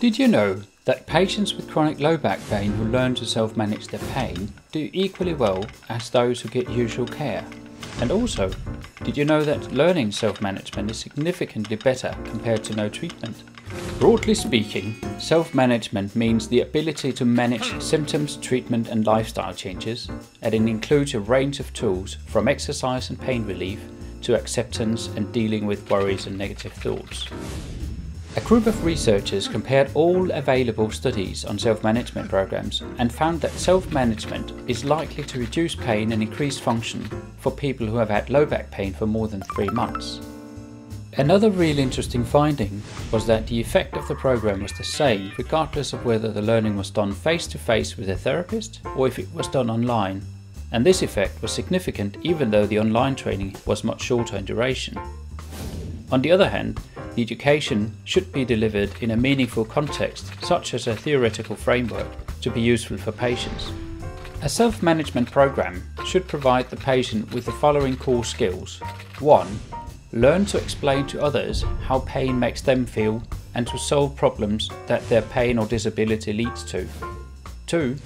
Did you know that patients with chronic low back pain who learn to self-manage their pain do equally well as those who get usual care? And also, did you know that learning self-management is significantly better compared to no treatment? Broadly speaking, self-management means the ability to manage symptoms, treatment and lifestyle changes, and it includes a range of tools from exercise and pain relief to acceptance and dealing with worries and negative thoughts. A group of researchers compared all available studies on self-management programs and found that self-management is likely to reduce pain and increase function for people who have had low back pain for more than three months. Another really interesting finding was that the effect of the program was the same regardless of whether the learning was done face to face with a therapist or if it was done online. And this effect was significant even though the online training was much shorter in duration. On the other hand, the education should be delivered in a meaningful context, such as a theoretical framework, to be useful for patients. A self-management program should provide the patient with the following core skills. 1. Learn to explain to others how pain makes them feel and to solve problems that their pain or disability leads to. 2.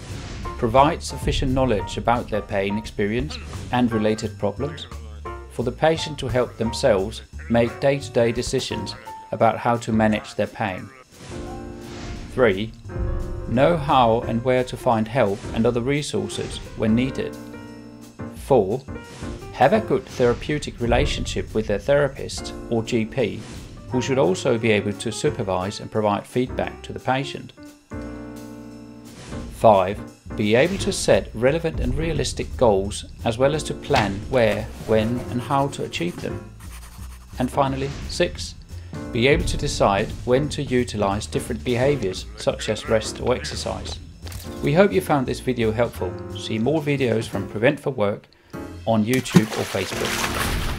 Provide sufficient knowledge about their pain experience and related problems for the patient to help themselves make day-to-day decisions about how to manage their pain. 3. Know how and where to find help and other resources when needed. 4. Have a good therapeutic relationship with their therapist or GP, who should also be able to supervise and provide feedback to the patient. 5. Be able to set relevant and realistic goals as well as to plan where, when and how to achieve them. And finally, 6. Be able to decide when to utilize different behaviors such as rest or exercise. We hope you found this video helpful. See more videos from Prevent for Work on YouTube or Facebook.